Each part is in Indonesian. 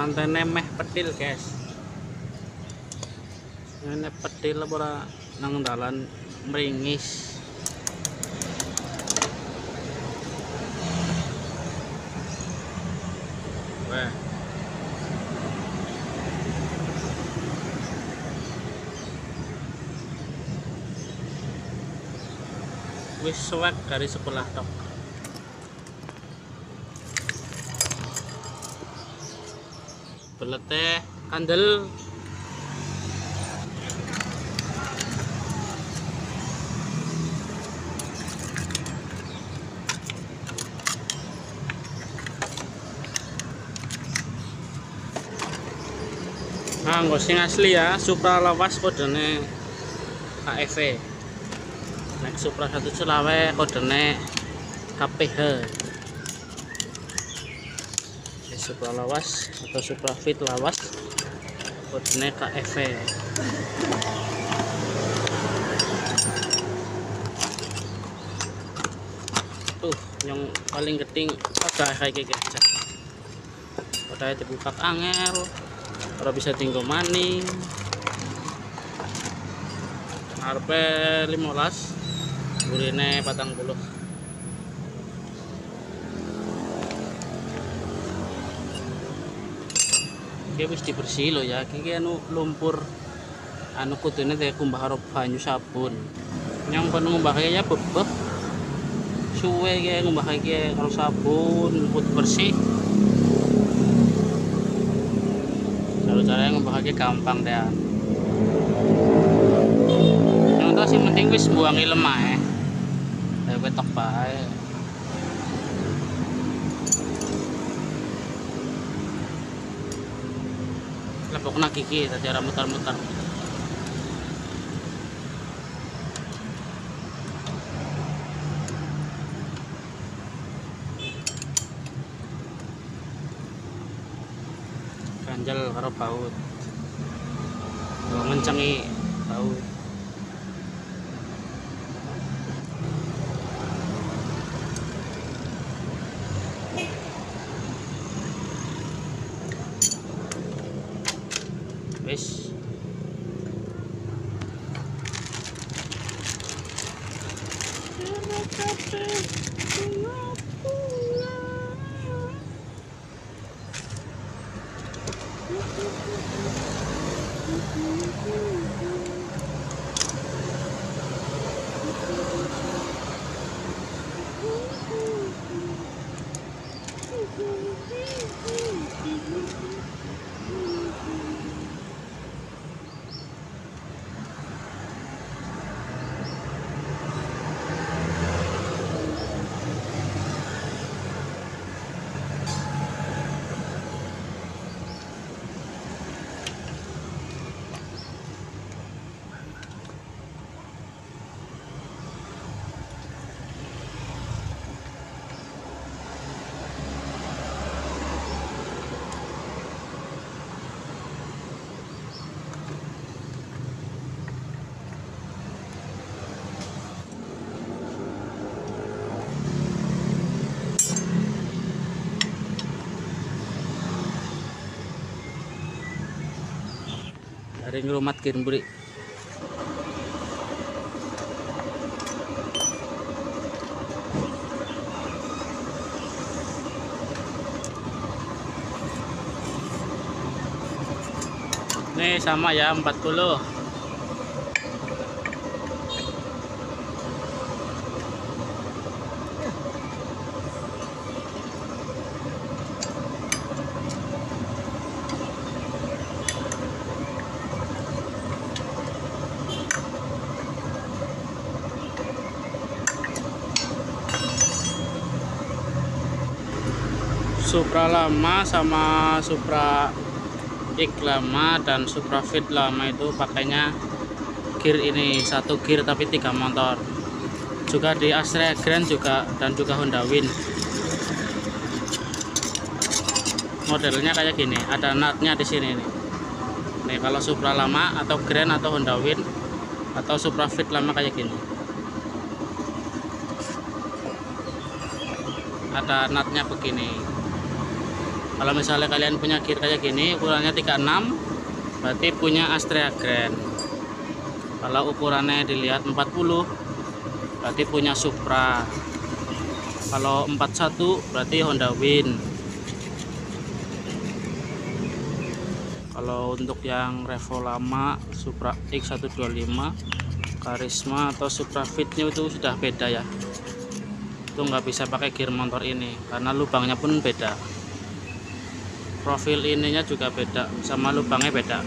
rantainya meh pedil guys. Ini pedil apa nang dalan meringis Wah. wis suwek dari sebelah tok belete kandel Nah, sing asli ya, Supra lawas kodene KFV. Nek Supra satu Selawe kodene KPH. Supra lawas atau Supra Fit lawas kodene KFV. Tuh, yang paling geting pada kayak aja. Pada dibuka angel, ora bisa tinggal maning. Harpe 15 burine patang puluh Oke wis dibersih lo ya. Iki anu lumpur anu kudune teh kumbah karo banyu sabun. Yang penuh ngumbah ya bebek. Suwe kayak ngumbah kayak karo sabun put bersih. Cara caranya ngumbah kayak gampang deh. Yang tahu sih penting wis buangi lemah ya lepok nak gigi tadi cara mutar-mutar ganjel karo baut. Kalau ngencengi baut wis dari ngerumat kirim buri ini sama ya 40 Supra lama sama Supra X lama dan Supra Fit lama itu pakainya gear ini satu gear tapi tiga motor. Juga di Astrea Grand juga dan juga Honda Win. Modelnya kayak gini ada nutnya di sini nih. Nih kalau Supra lama atau Grand atau Honda Win atau Supra Fit lama kayak gini. Ada nutnya begini kalau misalnya kalian punya gear kayak gini ukurannya 36 berarti punya Astrea Grand. Kalau ukurannya dilihat 40 berarti punya Supra. Kalau 41 berarti Honda Win. Kalau untuk yang Revo lama Supra X125 Karisma atau Supra Fitnya itu sudah beda ya. Itu nggak bisa pakai gear motor ini karena lubangnya pun beda profil ininya juga beda sama lubangnya beda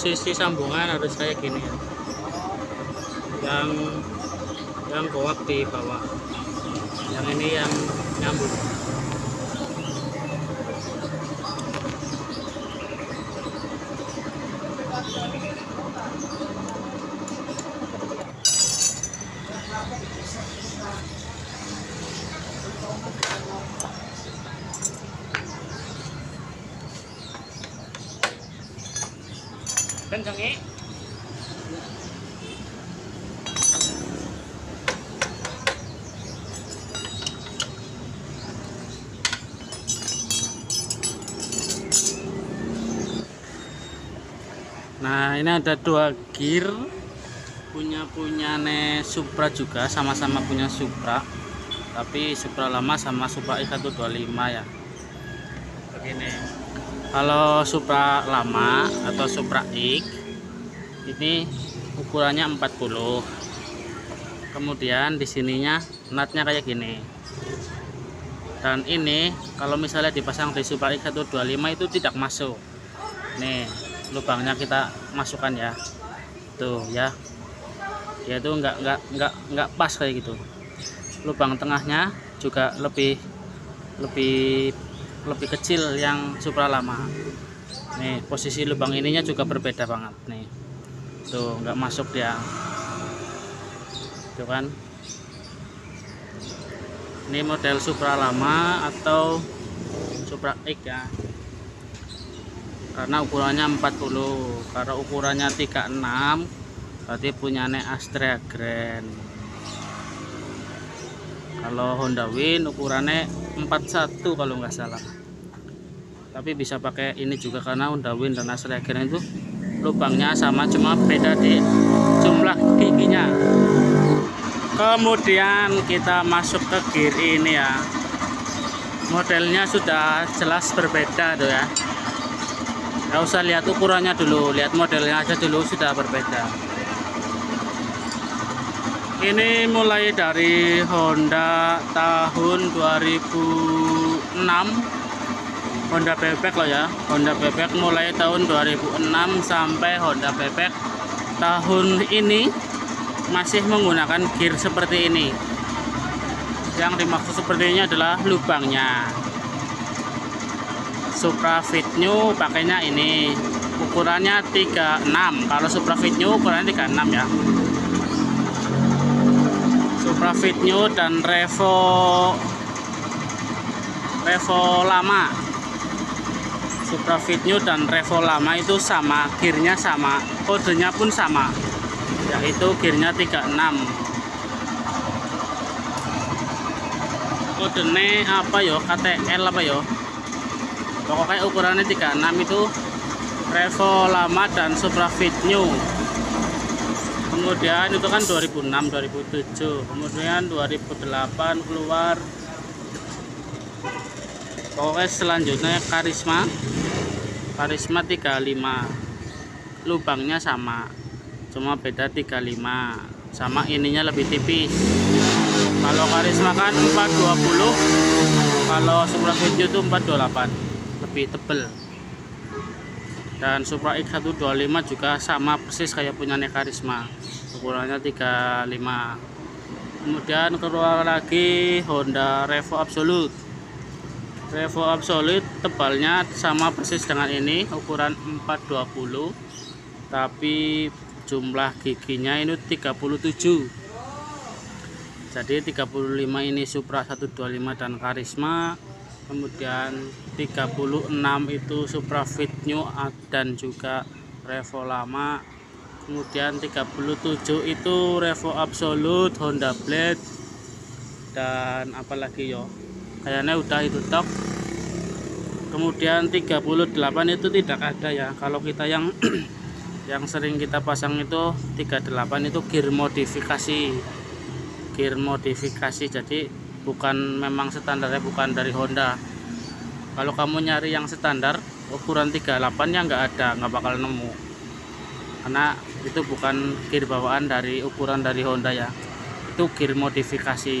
posisi sambungan harus kayak gini. Ya yang yang kowak di bawah. Yang ini yang nyambung nah ini ada dua gear. Punya punya ne Supra juga sama-sama punya Supra. Tapi Supra lama sama Supra i125 ya. Begini. Kalau Supra lama atau Supra X ini ukurannya 40 kemudian di sininya natnya kayak gini. Dan ini kalau misalnya dipasang di Supra X125 itu tidak masuk. Nih lubangnya kita masukkan ya. Tuh ya. Dia itu enggak enggak enggak enggak pas kayak gitu. Lubang tengahnya juga lebih lebih lebih kecil yang Supra lama nih posisi lubang ininya juga berbeda banget nih. Tuh enggak masuk dia. Tuh kan. Ini model Supra lama atau Supra X ya karena ukurannya 40 karena ukurannya 36 berarti punya Astrea Grand. Kalau Honda Win ukurannya 41 kalau nggak salah. Tapi bisa pakai ini juga karena Honda Win dan Astrea Grand itu lubangnya sama cuma beda di jumlah giginya. Kemudian kita masuk ke gear ini ya. Modelnya sudah jelas berbeda tuh ya nggak usah lihat ukurannya dulu lihat modelnya aja dulu sudah berbeda. Ini mulai dari Honda tahun 2006 Honda bebek loh ya. Honda bebek mulai tahun 2006 sampai Honda bebek tahun ini masih menggunakan gear seperti ini. Yang dimaksud seperti ini adalah lubangnya Supra Fit New pakainya ini. Ukurannya 36 kalau Supra Fit New ukurannya 36 ya. Supra Fit New dan Revo Revo lama. Supra Fit New dan Revo lama itu sama gearnya sama kodenya pun sama. Yaitu gearnya 36 kodenya apa yo KTL apa yo pokoknya ukurannya 36 itu Revo lama dan Supra Fit New. Kemudian itu kan 2006 2007 kemudian 2008 keluar. Pokoknya selanjutnya Karisma. Karisma 35 lubangnya sama. Cuma beda 35 sama ininya lebih tipis. Kalau Karisma kan 420 kalau Supra New itu 428 lebih tebal dan Supra X125 juga sama persis kayak punya Nekarisma ukurannya 35 kemudian keluar lagi Honda Revo Absolute. Revo Absolute tebalnya sama persis dengan ini ukuran 420 tapi jumlah giginya ini 37 jadi 35 ini Supra 125 dan Karisma kemudian 36 itu Supra Fit New dan juga Revo lama. Kemudian 37 itu Revo Absolute Honda Blade dan apalagi yo? Kayaknya udah itu tok. Kemudian 38 itu tidak ada ya. Kalau kita yang yang sering kita pasang itu 38 itu gear modifikasi. Gear modifikasi jadi bukan memang standarnya bukan dari Honda. Kalau kamu nyari yang standar ukuran 38 ya nggak ada nggak bakal nemu. Karena itu bukan gear bawaan dari ukuran dari Honda ya. Itu gear modifikasi.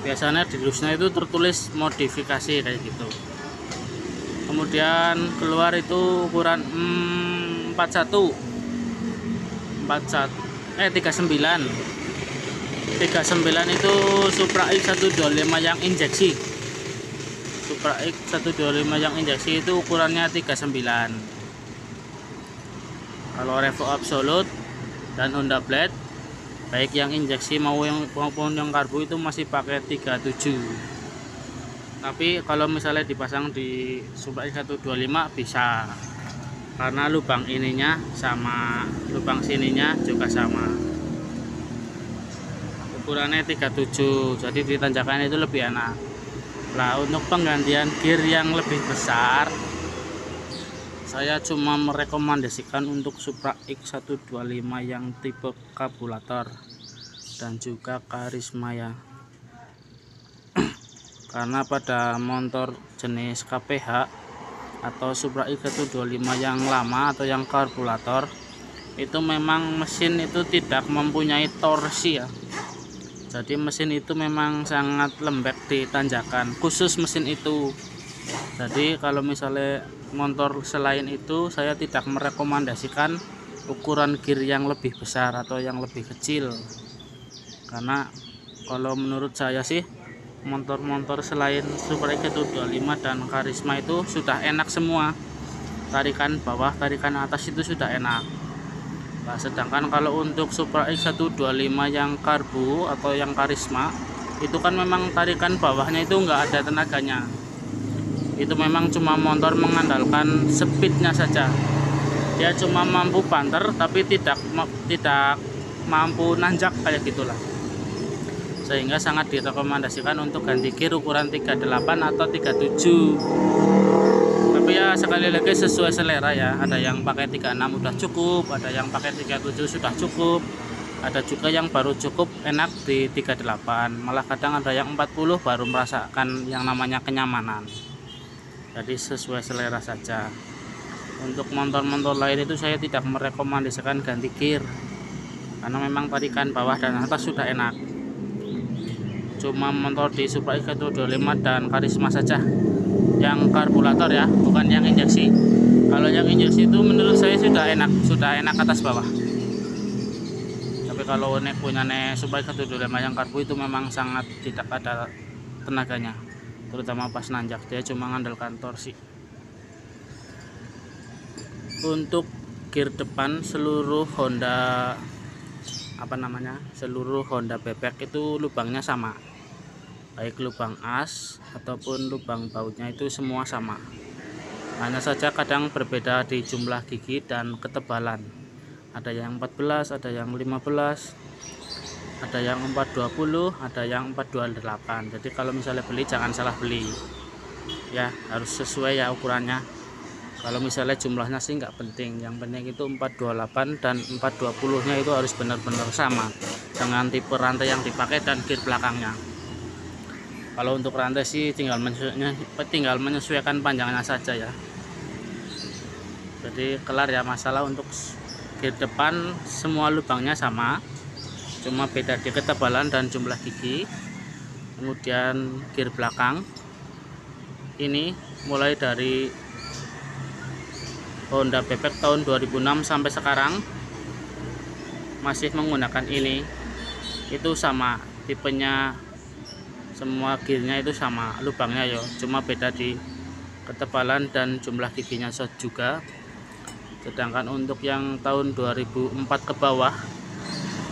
Biasanya di lusnya itu tertulis modifikasi kayak gitu. Kemudian keluar itu ukuran mm, 41 41 eh 39 39 itu Supra X 125 yang injeksi. Supra X 125 yang injeksi itu ukurannya 39 kalau Revo Absolute dan Honda Blade baik yang injeksi mau yang maupun yang karbu itu masih pakai 37 tapi kalau misalnya dipasang di Supra X 125 bisa. Karena lubang ininya sama lubang sininya juga sama ukurannya 37 jadi di tanjakan itu lebih enak. Lah untuk penggantian gear yang lebih besar saya cuma merekomendasikan untuk Supra X125 yang tipe kabulator dan juga karisma ya. Karena pada motor jenis KPH atau Supra X125 yang lama atau yang karburator itu memang mesin itu tidak mempunyai torsi ya jadi mesin itu memang sangat lembek di tanjakan khusus mesin itu. Jadi kalau misalnya motor selain itu saya tidak merekomendasikan ukuran gear yang lebih besar atau yang lebih kecil. Karena kalau menurut saya sih motor-motor selain Super X25 dan Karisma itu sudah enak semua. Tarikan bawah tarikan atas itu sudah enak Nah, sedangkan kalau untuk Supra X125 yang karbu atau yang karisma itu kan memang tarikan bawahnya itu enggak ada tenaganya. Itu memang cuma motor mengandalkan speednya saja. Dia cuma mampu banter tapi tidak tidak mampu nanjak kayak gitulah. Sehingga sangat direkomendasikan untuk ganti gear ukuran 38 atau 37 ya sekali lagi sesuai selera ya. Ada yang pakai 36 udah cukup ada yang pakai 37 sudah cukup. Ada juga yang baru cukup enak di 38 malah kadang ada yang 40 baru merasakan yang namanya kenyamanan. Jadi sesuai selera saja. Untuk motor-motor lain itu saya tidak merekomendasikan ganti gear. Karena memang tarikan bawah dan atas sudah enak. Cuma motor di Supra X25 dan Karisma saja yang karburator ya bukan yang injeksi. Kalau yang injeksi itu menurut saya sudah enak sudah enak atas bawah. Tapi kalau nek punya nek supaya satu dua yang karbu itu memang sangat tidak ada tenaganya terutama pas nanjak. Dia cuma ngandalkan torsi untuk gear depan seluruh Honda apa namanya seluruh Honda bebek itu lubangnya sama baik lubang as ataupun lubang bautnya itu semua sama. Hanya saja kadang berbeda di jumlah gigi dan ketebalan. Ada yang 14 ada yang 15 ada yang 420 ada yang 428 jadi kalau misalnya beli jangan salah beli. Ya harus sesuai ya ukurannya. Kalau misalnya jumlahnya sih nggak penting. Yang penting itu 428 dan 420 nya itu harus benar-benar sama dengan tipe rantai yang dipakai dan gear belakangnya kalau untuk rantai sih tinggal tinggal menyesuaikan panjangnya saja ya. Jadi kelar ya masalah untuk gear depan semua lubangnya sama. Cuma beda di ketebalan dan jumlah gigi. Kemudian gear belakang. Ini mulai dari Honda Bebek tahun 2006 sampai sekarang. Masih menggunakan ini. Itu sama tipenya semua gearnya itu sama lubangnya ya cuma beda di ketebalan dan jumlah giginya juga. Sedangkan untuk yang tahun 2004 ke bawah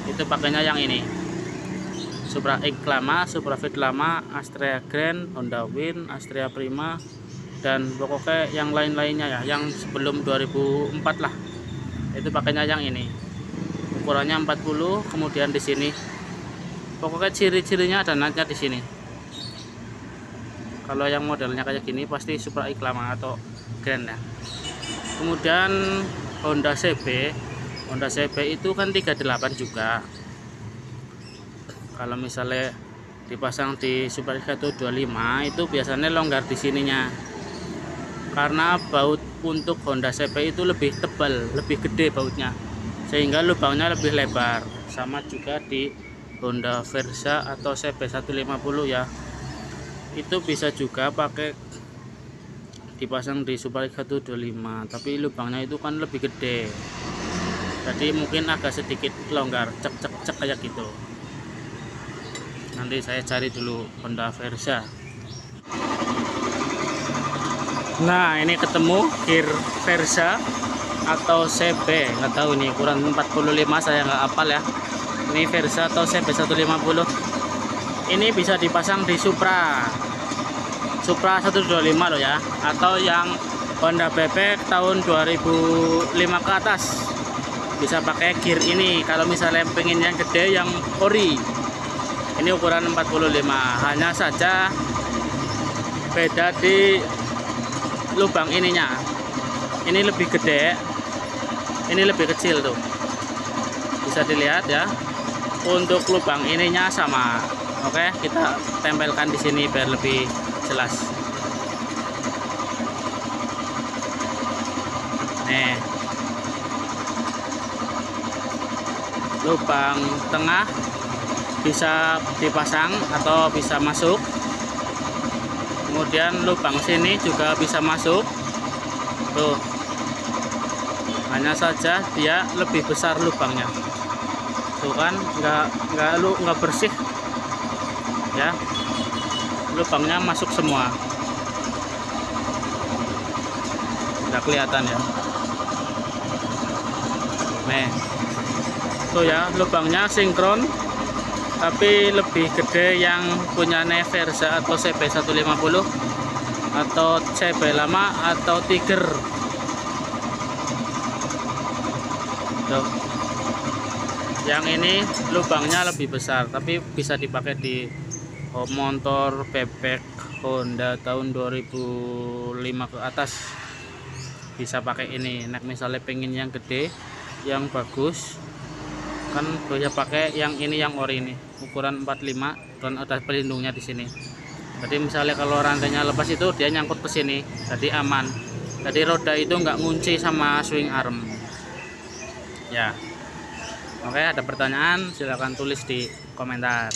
itu pakainya yang ini. Supra X lama, Supra Fit lama, Astrea Grand, Honda Win, Astrea Prima dan pokoknya yang lain-lainnya ya yang sebelum 2004 lah. Itu pakainya yang ini. Ukurannya 40 kemudian di sini. Pokoknya ciri-cirinya ada natnya di sini kalau yang modelnya kayak gini pasti Supra X lama atau Grand ya. Kemudian Honda CB Honda CB itu kan 38 juga. Kalau misalnya dipasang di Super X 25 itu biasanya longgar di sininya. Karena baut untuk Honda CB itu lebih tebal lebih gede bautnya. Sehingga lubangnya lebih lebar. Sama juga di Honda Versa atau CB 150 ya itu bisa juga pakai dipasang di Super X 125 tapi lubangnya itu kan lebih gede. Jadi mungkin agak sedikit longgar cek cek cek kayak gitu. Nanti saya cari dulu Honda Versa. Nah ini ketemu gear Versa atau CB nggak tahu ini ukuran 45 saya nggak apal ya. Ini Versa atau CB 150 ini bisa dipasang di Supra. Supra 125 loh ya. Atau yang Honda Bebek tahun 2005 ke atas. Bisa pakai gear ini. Kalau misalnya pengen yang gede yang ori. Ini ukuran 45 hanya saja beda di lubang ininya. Ini lebih gede. Ini lebih kecil tuh. Bisa dilihat ya. Untuk lubang ininya sama oke kita tempelkan di sini biar lebih jelas. Nih. Lubang tengah bisa dipasang atau bisa masuk. Kemudian lubang sini juga bisa masuk. Tuh. Hanya saja dia lebih besar lubangnya. Tuh kan nggak nggak lu nggak bersih ya lubangnya masuk semua. Nggak kelihatan ya. Nih. Tuh ya lubangnya sinkron tapi lebih gede yang punya Versa atau CB 150 atau CB lama atau Tiger. Tuh. yang ini lubangnya lebih besar tapi bisa dipakai di motor bebek Honda tahun 2005 ke atas. Bisa pakai ini. Nek misalnya pengen yang gede yang bagus kan bisa pakai yang ini yang ori ini. Ukuran 45 dan ada pelindungnya di sini. Jadi misalnya kalau rantainya lepas itu dia nyangkut ke sini. Jadi aman. Jadi roda itu nggak ngunci sama swing arm. Ya. Oke ada pertanyaan silahkan tulis di komentar